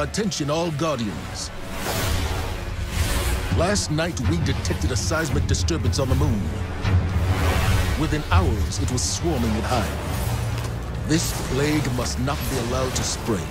Attention all Guardians. Last night we detected a seismic disturbance on the moon. Within hours, it was swarming with hive. This plague must not be allowed to spread.